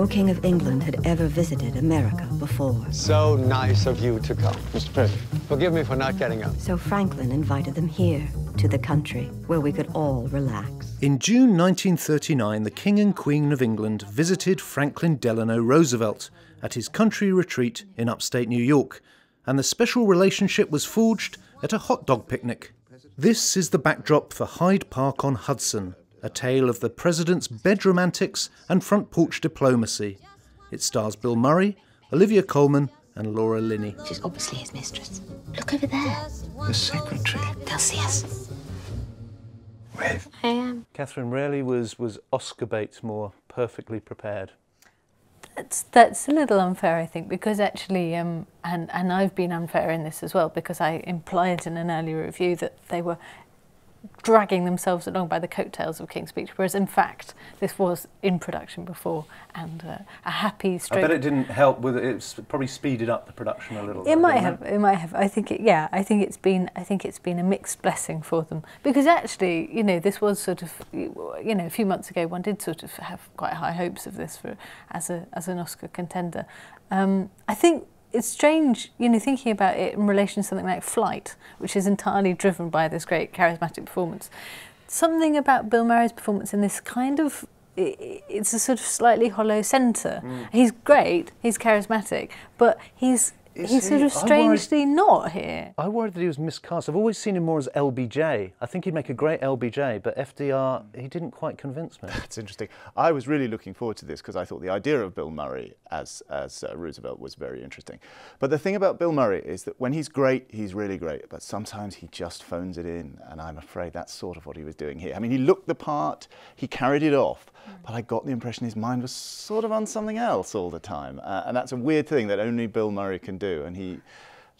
No king of England had ever visited America before. So nice of you to come. Mr. President, forgive me for not getting up. So Franklin invited them here, to the country, where we could all relax. In June 1939, the King and Queen of England visited Franklin Delano Roosevelt at his country retreat in upstate New York, and the special relationship was forged at a hot dog picnic. This is the backdrop for Hyde Park on Hudson, a tale of the president's bedroom antics and front porch diplomacy. It stars Bill Murray, Olivia Colman, and Laura Linney. She's obviously his mistress. Look over there. The secretary. They'll see us. With? I am. Catherine rarely was, was Oscar Bates more perfectly prepared. That's that's a little unfair, I think, because actually, um, and and I've been unfair in this as well because I implied in an earlier review that they were dragging themselves along by the coattails of King's Speech, whereas in fact this was in production before and uh, a happy stroke. I bet it didn't help with it. It's probably speeded up the production a little. It might have. It? it might have. I think it. Yeah, I think it's been. I think it's been a mixed blessing for them because actually, you know, this was sort of, you know, a few months ago, one did sort of have quite high hopes of this for as a as an Oscar contender. Um, I think it's strange, you know, thinking about it in relation to something like Flight, which is entirely driven by this great charismatic performance. Something about Bill Murray's performance in this kind of it's a sort of slightly hollow centre. Mm. He's great, he's charismatic, but he's is he's he, sort of strangely worried, not here. I worried that he was miscast. I've always seen him more as LBJ. I think he'd make a great LBJ, but FDR, he didn't quite convince me. That's interesting. I was really looking forward to this because I thought the idea of Bill Murray as, as uh, Roosevelt was very interesting. But the thing about Bill Murray is that when he's great, he's really great, but sometimes he just phones it in, and I'm afraid that's sort of what he was doing here. I mean, he looked the part, he carried it off, mm. but I got the impression his mind was sort of on something else all the time. Uh, and that's a weird thing that only Bill Murray can do, and he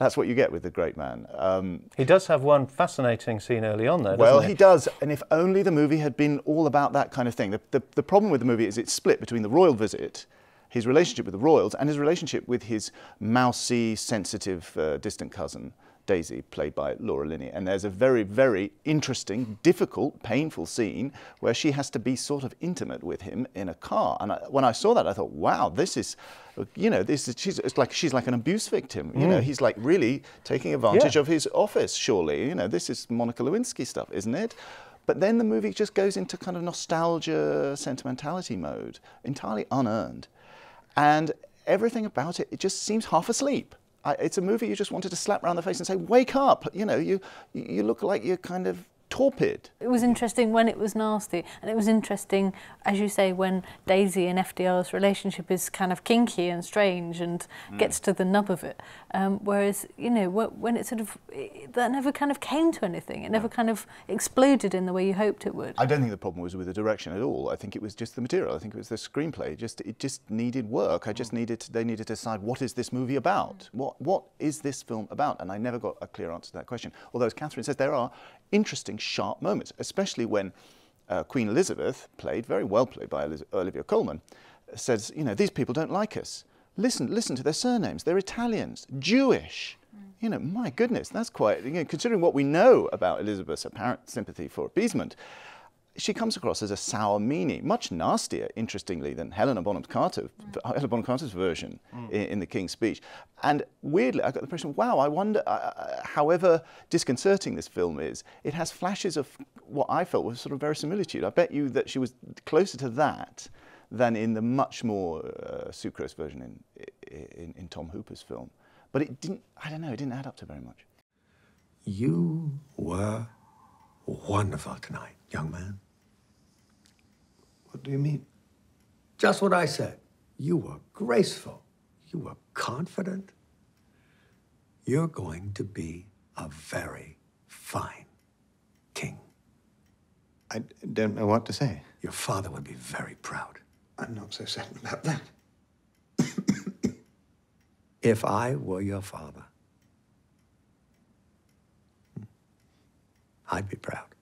that's what you get with the great man. Um, he does have one fascinating scene early on, though. well, he? he? does, and if only the movie had been all about that kind of thing. The, the, the, problem with the movie is it's split between the royal visit, his relationship with the royals, and his relationship with his mousy, sensitive, uh, distant cousin. Daisy, played by Laura Linney. And there's a very, very interesting, difficult, painful scene where she has to be sort of intimate with him in a car. And I, when I saw that, I thought, wow, this is, you know, this is, she's, it's like she's like an abuse victim. You mm. know, he's like really taking advantage yeah. of his office, surely. You know, this is Monica Lewinsky stuff, isn't it? But then the movie just goes into kind of nostalgia, sentimentality mode, entirely unearned. And everything about it, it just seems half asleep. I, it's a movie you just wanted to slap around the face and say, wake up. You know, you, you look like you're kind of torpid. It was interesting when it was nasty, and it was interesting, as you say, when Daisy and FDR's relationship is kind of kinky and strange and mm. gets to the nub of it. Um, whereas, you know, when it sort of, it, that never kind of came to anything. It never kind of exploded in the way you hoped it would. I don't think the problem was with the direction at all. I think it was just the material. I think it was the screenplay. It just, it just needed work. I just mm. needed, they needed to decide what is this movie about? Mm. What, what is this film about? And I never got a clear answer to that question. Although, as Catherine says, there are interesting, sharp moments, especially when uh, Queen Elizabeth, played very well played by Eliz Olivia Colman, says, you know, these people don't like us. Listen, listen to their surnames. They're Italians, Jewish. You know, my goodness, that's quite, you know, considering what we know about Elizabeth's apparent sympathy for appeasement, she comes across as a sour meanie, much nastier, interestingly, than Helena Bonham Carter, mm. Helena Bonham Carter's version mm. in, in, the King's Speech. And weirdly, I got the impression, wow, I wonder, uh, uh, however disconcerting this film is, it has flashes of what I felt was sort of verisimilitude. I bet you that she was closer to that than in the much more uh, sucrose version in, in, in Tom Hooper's film. But it didn't, I don't know, it didn't add up to very much. You were wonderful tonight, young man. Do you mean? Just what I said. You were graceful. You were confident. You're going to be a very fine king. I don't know what to say. Your father would be very proud. I'm not so certain about that. if I were your father, hmm, I'd be proud.